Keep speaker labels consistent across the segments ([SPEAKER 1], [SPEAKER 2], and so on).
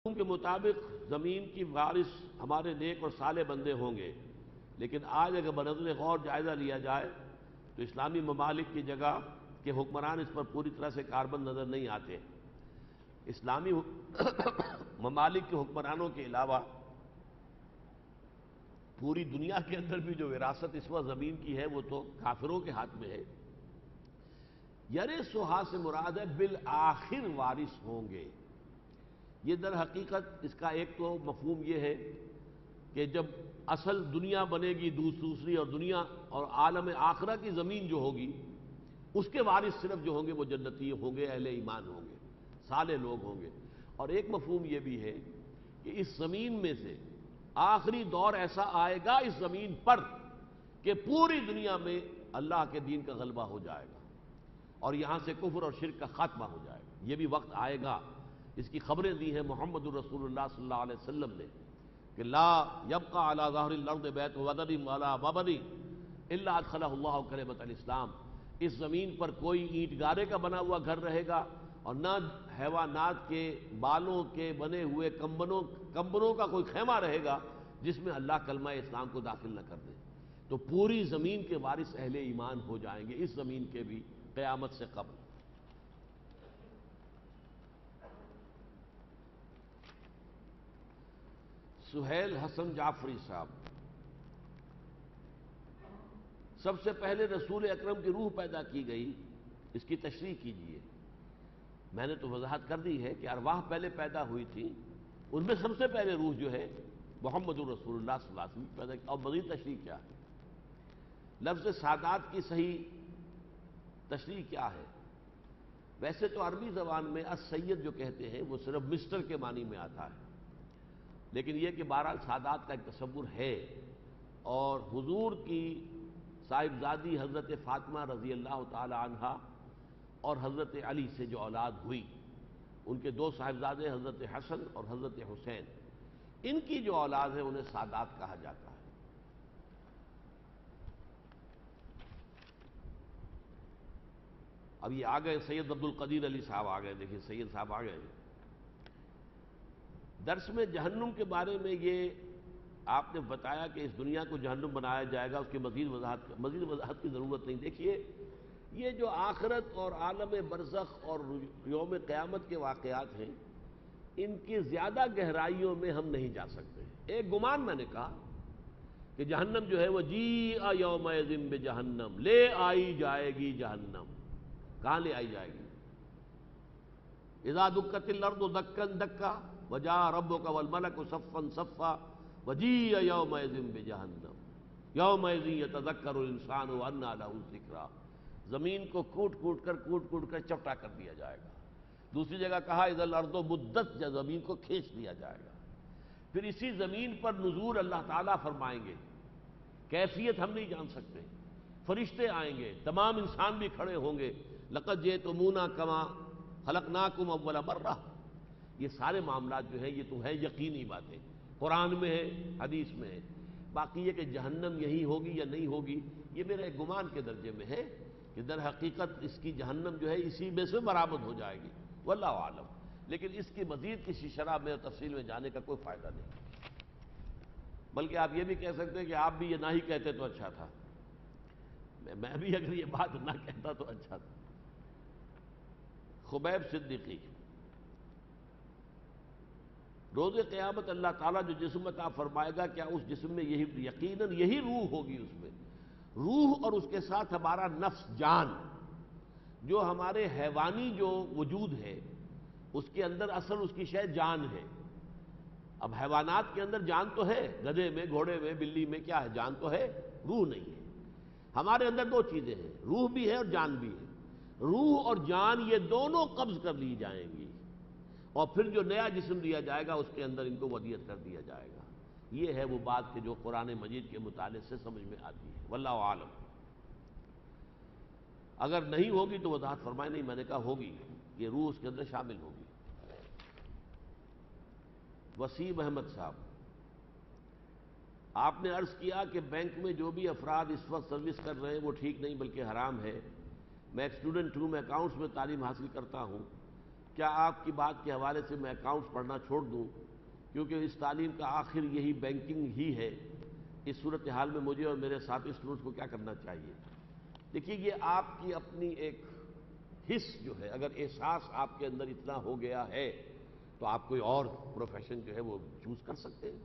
[SPEAKER 1] के मुताबिक ज़मीन की वारिस हमारे नेक और साले बंदे होंगे। लेकिन आज अगर बनजर गौर जायज़ा लिया जाए तो इस्लामी ममालिक की जगह के हुक्मरान इस पर पूरी तरह से कारबंद नज़र नहीं आते। इस्लामी ममालिक के हुक्मरानों के अलावा पूरी दुनिया के अंदर भी जो विरासत इस वक्त ज़मीन की है, वो तो काफिरों के हाथ में है। यरे सुहा से मुराद है, बिल आखिर वारिस होंगे। ये दर हकीकत, इसका एक तो मफहूम ये है कि जब असल दुनिया बनेगी दूसरी और दुनिया और आलम आखरा की ज़मीन जो होगी, उसके वारिस सिर्फ़ जो होंगे वो जन्नती होंगे, अहले ईमान होंगे, साले लोग होंगे। और एक मफहूम ये भी है कि इस ज़मीन में से आखिरी दौर ऐसा आएगा इस ज़मीन पर कि पूरी दुनिया में अल्लाह के दीन का गलबा हो जाएगा और यहाँ से कुफर और शिरक का खात्मा हो जाएगा। यह भी वक्त आएगा। इसकी खबरें दी हैं मोहम्मद रसूलुल्लाह सल्लल्लाहु अलैहि वसल्लम ने कि ला यबका अला ज़ाहरिल बैत वदनी वाला बाबनी कलमत इस्लाम। इस ज़मीन पर कोई ईंट गारे का बना हुआ घर रहेगा और न हैवानात के बालों के बने हुए कंबनों कंबनों का कोई खेमा रहेगा जिसमें अल्लाह कलमा इस्लाम को दाखिल न कर दे। तो पूरी ज़मीन के वारिस अहले ईमान हो जाएँगे, इस ज़मीन के भी क़यामत से कबल। सुहेल हसन जाफरी साहब। सबसे पहले रसूल अकरम की रूह पैदा की गई, इसकी तशरी कीजिए। मैंने तो वजाहत कर दी है कि अरवाह पहले पैदा हुई थी, उनमें सबसे पहले रूह जो है मोहम्मद रसूलुल्लाह पैदा की। और मजीद तशरी क्या है? लफ्ज सादात की सही तशरी क्या है? वैसे तो अरबी जबान में असैद जो कहते हैं, वो सिर्फ़ मिस्टर के मानी में आता है। लेकिन यह कि बहरहाल सादात का एक तस्वुर है और हुजूर की साहिबजादी हज़रत फ़ातिमा रज़ी अल्लाह तहा और हज़रत अली से जो औलाद हुई, उनके दो साहिबजादे, हज़रत हसन और हज़रत हुसैन, इनकी जो औलाद है उन्हें सादात कहा जाता है। अब ये आ गए, सैयद अब्दुल कदीर अली साहब आ गए, देखिए सैयद साहब आ गए। दर्स में जहन्नुम के बारे में ये आपने बताया कि इस दुनिया को जहन्नुम बनाया जाएगा, उसकी मजीद वजाहत मजीद वजाहत की ज़रूरत नहीं। देखिए, ये जो आखरत और आलम बरसख और योम क़्यामत के वाक़ात हैं, इनकी ज़्यादा गहराइयों में हम नहीं जा सकते। एक गुमान मैंने कहा कि जहन्नम जो है वह जी आ योम जहन्नम, ले आई जाएगी जहन्नम। कहाँ ले आई जाएगी? इजा दुक्कतिल अर्द दक्कन दक्का। वजा रब का वल मलक सफ़न सफ़ा वजी यौम जहन्नम यौम तजक्कर इंसान जिक्रा। ज़मीन को कूट कूट कर, कूट कूट कर चपटा कर दिया जाएगा। दूसरी जगह कहा इधर अर्दो मुद्दत ज़मीन को खींच दिया जाएगा। फिर इसी ज़मीन पर नजूर अल्लाह ताला फरमाएँगे। कैफियत हम नहीं जान सकते। फरिश्ते आएँगे। तमाम इंसान भी खड़े होंगे। लकत जे तो मुना कमा हलक नाकुम अव्वल मर्रा। ये सारे मामला जो है, ये तो है यकीनी बातें। कुरान में है, हदीस में है। बाकी ये कि जहन्नम यही होगी या नहीं होगी, ये मेरे गुमान के दर्जे में है कि दर हकीकत इसकी जहन्नम जो है, इसी में से बरामद हो जाएगी। वल्ला आलम। लेकिन इसकी मजीद किसी शराब में और तफसील में जाने का कोई फ़ायदा नहीं। बल्कि आप ये भी कह सकते हैं कि आप भी ये ना ही कहते तो अच्छा था। मैं भी अगर ये बात ना कहता तो अच्छा था। खुबैब सिद्दीकी रोज़ क़यामत अल्लाह ताला जो जिसम अता फरमाएगा, क्या उस जिसम में यही यकीनन यही रूह होगी उसमें? रूह और उसके साथ हमारा नफ्स जान, जो हमारे हैवानी जो वजूद है, उसके अंदर असल उसकी शायद जान है। अब हैवानात के अंदर जान तो है, गधे में, घोड़े में, बिल्ली में, क्या है? जान तो है, रूह नहीं है। हमारे अंदर दो चीज़ें हैं, रूह भी है और जान भी है। रूह और जान ये दोनों कब्ज कर ली जाएँगी। और फिर जो नया जिसम दिया जाएगा, उसके अंदर इनको वदियत कर दिया जाएगा। ये है वो बात कि जो कुरान मजीद के मुताले से समझ में आती है। वल्ला आलम। अगर नहीं होगी तो वजाहत फरमाए, नहीं, मैंने कहा होगी। ये रूह उसके अंदर शामिल होगी। वसीम अहमद साहब, आपने अर्ज़ किया कि बैंक में जो भी अफराद इस वक्त सर्विस कर रहे हैं, वो ठीक नहीं, बल्कि हराम है। मैं एक स्टूडेंट हूँ, मैं अकाउंट्स में तालीम हासिल करता हूँ। क्या आपकी बात के हवाले से मैं अकाउंट्स पढ़ना छोड़ दूँ? क्योंकि इस तालीम का आखिर यही बैंकिंग ही है। इस सूरत हाल में मुझे और मेरे साथी स्टूडेंट्स को क्या करना चाहिए? देखिए, ये आपकी अपनी एक हिस्स जो है, अगर एहसास आपके अंदर इतना हो गया है तो आप कोई और प्रोफेशन जो है वो चूज़ कर सकते हैं।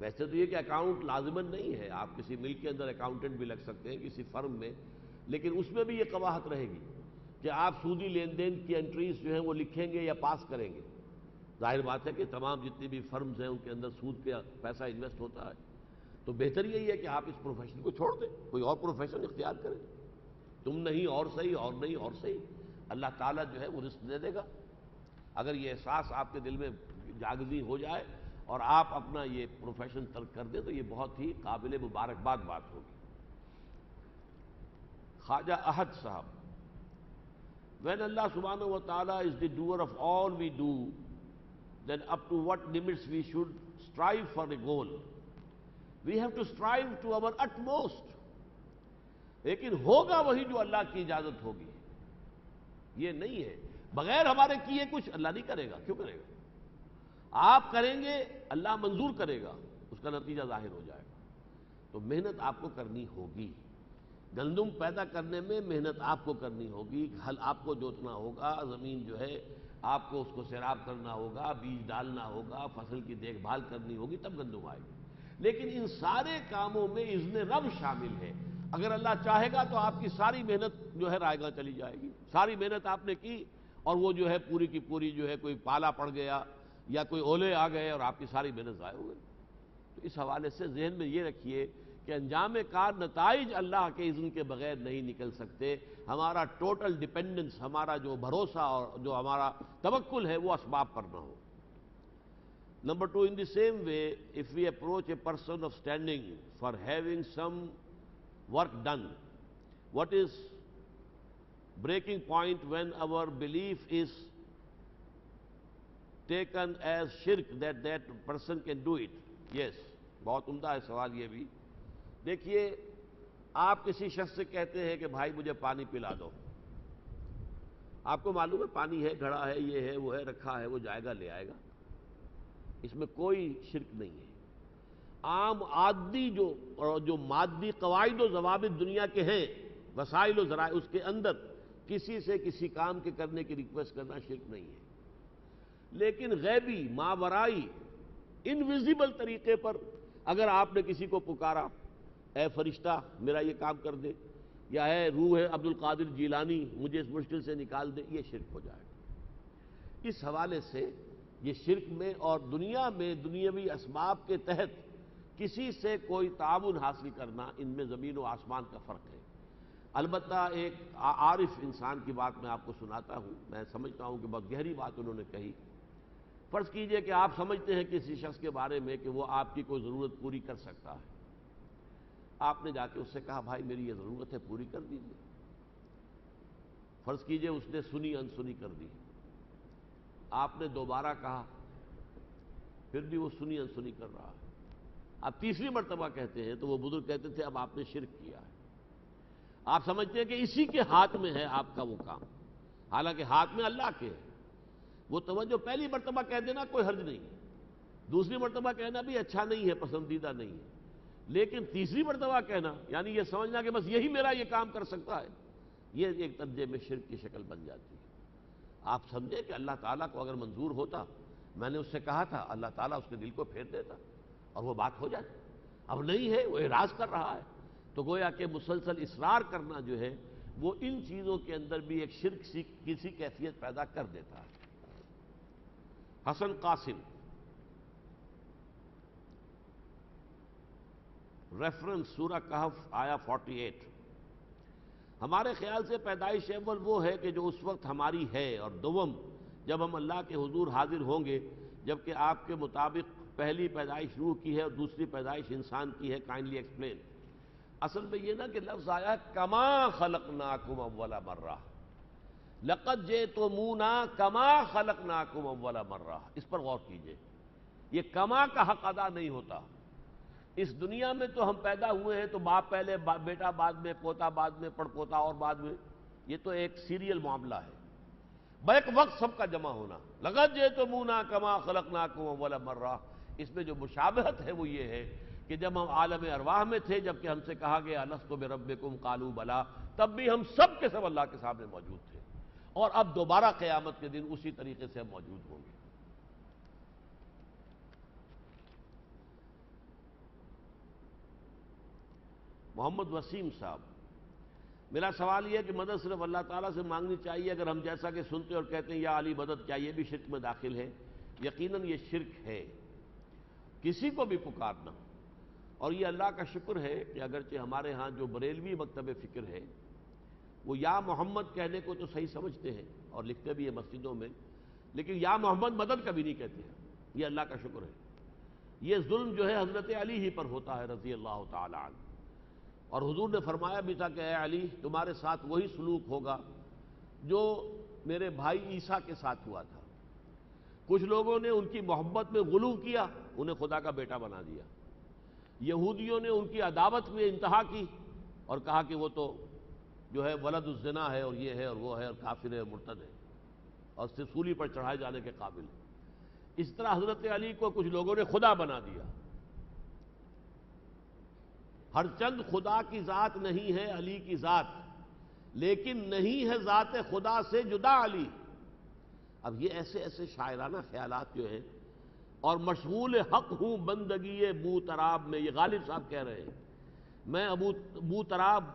[SPEAKER 1] वैसे तो ये कि अकाउंट लाजमन नहीं है। आप किसी मिल्क के अंदर अकाउंटेंट भी लग सकते हैं, किसी फर्म में, लेकिन उसमें भी ये कवाहत रहेगी। कि आप सूदी लेन देन की एंट्रीज जो है वो लिखेंगे या पास करेंगे। ज़ाहिर बात है कि तमाम जितनी भी फर्म्स हैं, उनके अंदर सूद का पैसा इन्वेस्ट होता है। तो बेहतर यही है कि आप इस प्रोफेशन को छोड़ दें, कोई और प्रोफेशन इख्तियार करें। तुम नहीं, और सही, और नहीं, और सही। अल्लाह ताला जो है वो रिस्क दे देगा। अगर ये एहसास आपके दिल में जागजी हो जाए और आप अपना ये प्रोफेशन तर्क कर दें तो ये बहुत ही काबिल मुबारकबाद बात होगी। ख्वाजा अहद साहब when Allah subhanahu wa ta'ala is the doer of all we do, then up to what limits we should strive for a goal. We have to strive to our utmost. लेकिन होगा वही जो अल्लाह की इजाज़त होगी ये नहीं है बगैर हमारे किए कुछ अल्लाह नहीं करेगा क्यों करेगा आप करेंगे अल्लाह मंजूर करेगा उसका नतीजा ज़ाहिर हो जाएगा तो मेहनत आपको करनी होगी गंदुम पैदा करने में मेहनत आपको करनी होगी, हल आपको जोतना होगा, ज़मीन जो है, आपको उसको सैराब करना होगा, बीज डालना होगा, फ़सल की देखभाल करनी होगी, तब गंदुम आएगी। लेकिन इन सारे कामों में इजन रब शामिल है। अगर अल्लाह चाहेगा तो आपकी सारी मेहनत जो है रायगा चली जाएगी। सारी मेहनत आपने की और वो जो है पूरी की पूरी जो है कोई पाला पड़ गया या कोई ओले आ गए और आपकी सारी मेहनत ज़ाय हो गई। तो इस हवाले से जहन में ये रखिए कि अंजाम कार नतज अल्लाह के इज़्न के बगैर नहीं निकल सकते हमारा टोटल डिपेंडेंस हमारा जो भरोसा और जो हमारा तवक्ल है वो इसबाब पर ना हो number two in the same way if we approach a person of standing for having some work done. What is breaking point when our belief is taken as shirk that that person can do it? Yes, बहुत उमदा है सवाल ये भी देखिए, आप किसी शख्स से कहते हैं कि, भाई, मुझे पानी पिला दो। आपको मालूम है, पानी है, घड़ा है, ये है, वो है, रखा है, वो जाएगा, ले आएगा। इसमें कोई शिरक नहीं है। आम आदि जो, और जो मादी कवायद जवाब दुनिया के हैं, वसाइल जरा उसके अंदर किसी से किसी काम के करने की रिक्वेस्ट करना शिरक नहीं है। लेकिन गैबी, मावराई, इनविजिबल तरीके पर अगर आपने किसी को पुकारा ए फरिश्ता, मेरा ये काम कर दे। या है, रूह है अब्दुल कादिर जीलानी, मुझे इस मुश्किल से निकाल दे, ये शिरक हो जाएगा इस हवाले से ये शिरक में और दुनिया में दुनियावी इसबाब के तहत किसी से कोई ताउन हासिल करना, इनमें ज़मीन व आसमान का फ़र्क है। अलबत् एक आरिफ इंसान की बात मैं आपको सुनाता हूँ। मैं समझता हूँ कि बहुत गहरी बात उन्होंने कही। फ़र्ज़ कीजिए कि आप समझते हैं किसी शख्स के बारे में कि वो आपकी कोई ज़रूरत पूरी कर सकता है। आपने जाके उससे कहा, भाई, मेरी ये ज़रूरत है, पूरी कर दीजिए। फ़र्ज़ कीजिए, उसने सुनी, अनसुनी कर दी। आपने दोबारा कहा, फिर भी वो सुनी, अनसुनी कर रहा है। आप तीसरी मरतबा कहते हैं तो वो बुज़ुर्ग कहते थे, अब आपने शिरक किया है। आप समझते हैं कि इसी के हाथ में है आपका वो काम। हालाँकि हाथ में अल्लाह के है। वो तवज्जो पहली मरतबा कह देना कोई हर्ज नहीं है। दूसरी मरतबा कहना भी अच्छा नहीं है, पसंदीदा नहीं है। लेकिन तीसरी मरतबा कहना, यानी ये समझना कि बस यही मेरा ये काम कर सकता है। ये एक दर्जे में शिरक की शक्ल बन जाती है। आप समझे कि अल्लाह ताला को अगर मंजूर होता, मैंने उससे कहा था, अल्लाह ताला उसके दिल को फेर देता, और वो बात हो जाती। अब नहीं है, वो एराज कर रहा है। तो गोया के मुसलसल इसरार करना जो है, वो इन चीज़ों के अंदर भी एक शिरक सी, किसी कैफियत पैदा कर देता है। हसन कासिम रेफरेंस सूरा कहफ आया 48 हमारे ख्याल से पैदाइश अव्वल वो है कि जो उस वक्त हमारी है और दुवम, जब हम अल्लाह के हुजूर हाजिर होंगे, जबकि आपके मुताबिक पहली पैदाइश रूह की है और दूसरी पैदाइश इंसान की है काइंडली एक्सप्लेन असल में यह ना कि लफ्ज आया, कमा खलक नाकुम अव्वला मर्रा. लकत जे तो मुना कमा खलक नाकुम अव्वला मर्रा। इस पर गौर कीजिए। ये कमा का हक अदा नहीं होता। इस दुनिया में तो हम पैदा हुए हैं तो बाप पहले बा, बेटा बाद में पोता बाद में पड़पोता और बाद में। ये तो एक सीरियल मामला है। बैक वक्त सबका जमा होना। लगत जे तो मुना कमा खलक ना को वाला मर्रा। इसमें जो मुशाबहत है वो ये है कि जब हम आलम अरवाह में थे जबकि हमसे कहा गया अलस तो रब कुम कालू बला तब भी हम सब के सब अल्लाह के सामने मौजूद थे। और अब दोबारा क़यामत के दिन उसी तरीके से हम मौजूद होंगे। मोहम्मद वसीम साहब, मेरा सवाल यह है कि मदद सिर्फ़ अल्लाह ताला से मांगनी चाहिए, अगर हम जैसा कि सुनते और कहते हैं, या अली मदद क्या ये भी शिरक में दाखिल है? यकीनन ये शिरक है। किसी को भी पुकारना। और ये अल्लाह का शुक्र है कि अगरचे हमारे यहाँ जो बरेलवी मकतब फ़िक्र है, वो या मोहम्मद कहने को तो सही समझते हैं और लिखते भी हैं मस्जिदों में, लेकिन या मोहम्मद मदद कभी नहीं कहते हैं। ये अल्लाह का शुक्र है। ये जुल्म जो है हज़रत अली ही पर होता है रज़ी अल्लाह तन और हुजूर ने फरमाया भी था कि अली, तुम्हारे साथ वही सलूक होगा जो मेरे भाई ईसा के साथ हुआ था। कुछ लोगों ने उनकी मोहब्बत में गुलू किया, उन्हें खुदा का बेटा बना दिया। यहूदियों ने उनकी अदावत में इंतहा की और कहा कि वो तो जो है वलदुजना है और ये है और वो है और काफिर है मुर्तद है और सिर्फ़ सूली पर चढ़ाए जाने के काबिल इस तरह हज़रत अली को कुछ लोगों ने खुदा बना दिया। हर चंद खुदा की जात नहीं है अली की जात, लेकिन नहीं है जात खुदा से जुदा अली। अब ये ऐसे ऐसे शायराना ख्याल जो हैं, और मशगूल हक हूँ बंदगी बू तराब में, ये गालिब साहब कह रहे हैं। मैं अबू बू तराब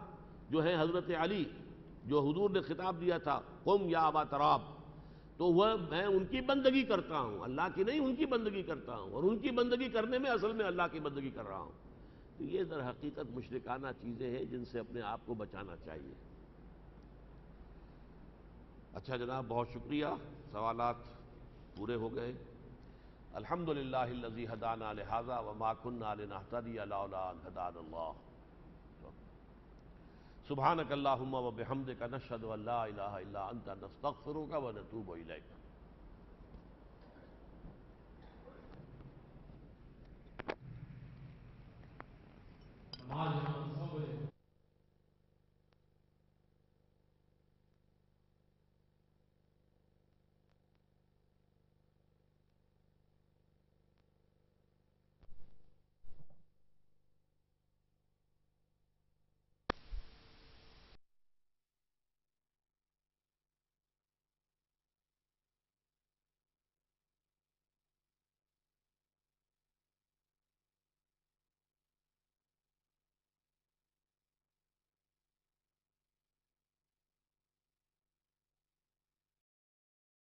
[SPEAKER 1] जो है हज़रत अली, जो हजूर ने खिताब दिया था, कुम या अबा तराब तो वह, मैं उनकी बंदगी करता हूँ, अल्लाह की नहीं, उनकी बंदगी करता हूँ, और उनकी बंदगी करने में असल में अल्लाह की बंदगी कर रहा हूँ। तो ये दर हकीकत मुशरकाना चीज़ें हैं जिनसे अपने आप को बचाना चाहिए। अच्छा जनाब, बहुत शुक्रिया। सवालात पूरे हो गए। अल्हम्दुलिल्लाह हदाना व माकुन्ना लनहतदी हदान अल्लाह। सुबहानक अल्लाहुम्मा व बिहम्दिका नशहदु अल्ला नस्तगफिरुका व नतूबु इलैक। Hallelujah.